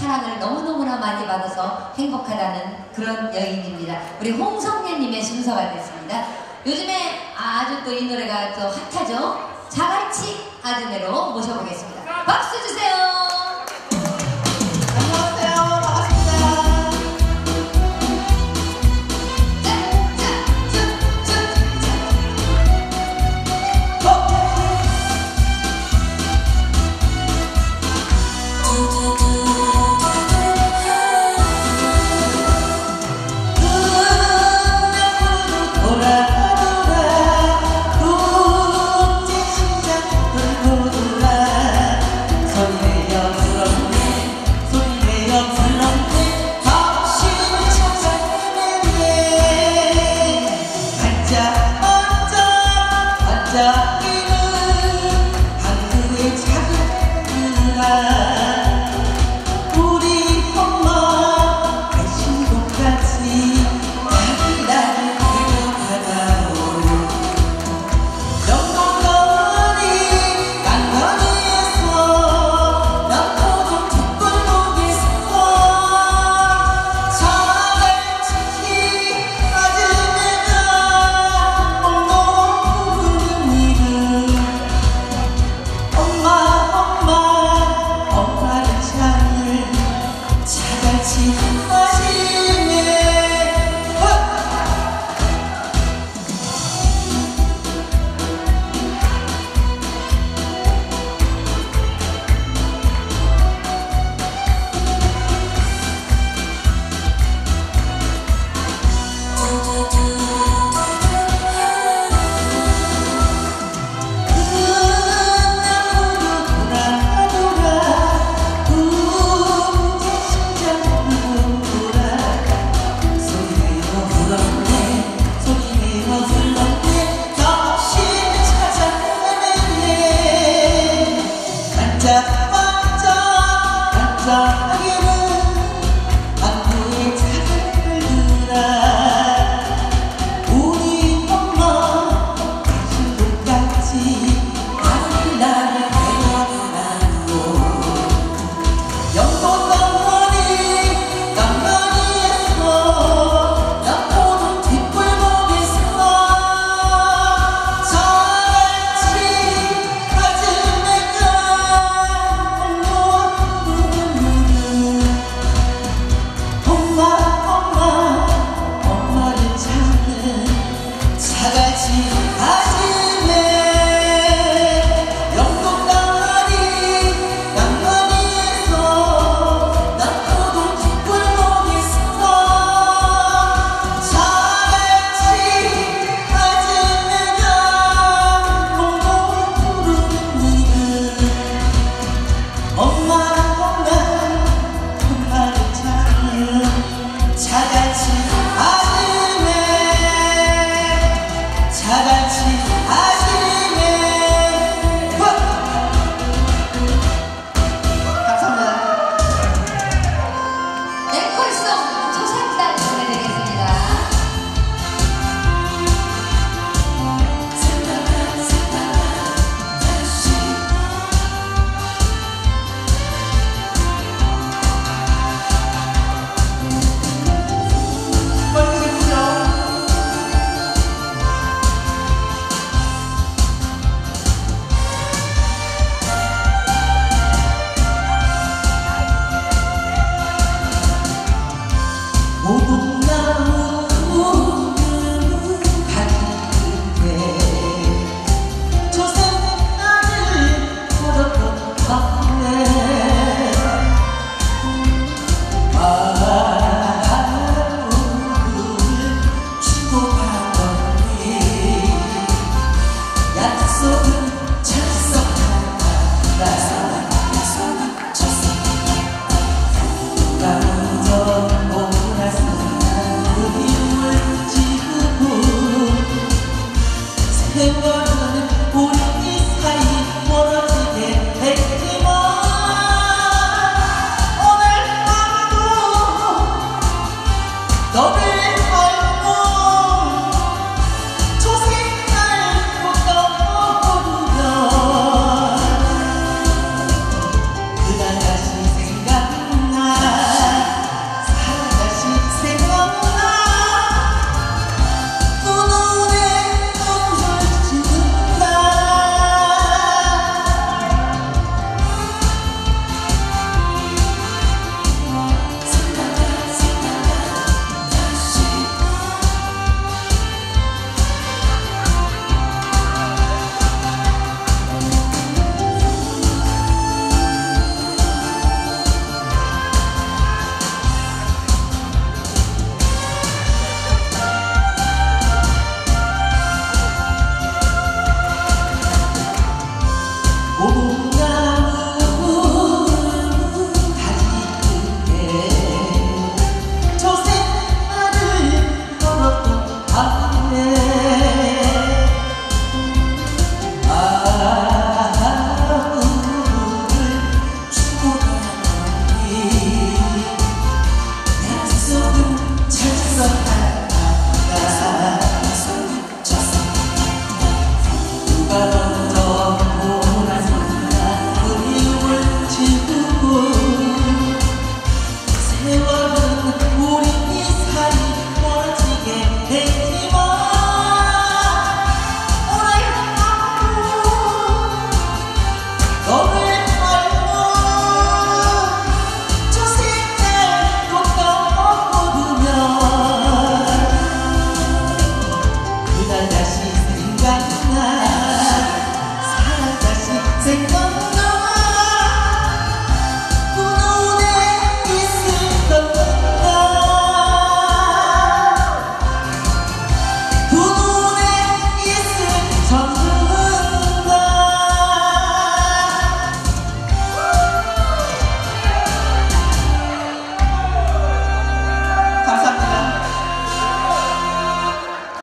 사랑을 너무너무나 많이 받아서 행복하다는 그런 여인입니다. 우리 홍성래님의 순서가 됐습니다. 요즘에 아주 또 이 노래가 또 핫하죠? 자갈치 아주매로 모셔보겠습니다. 박수 주세요. 감사합니다. 감사합니다.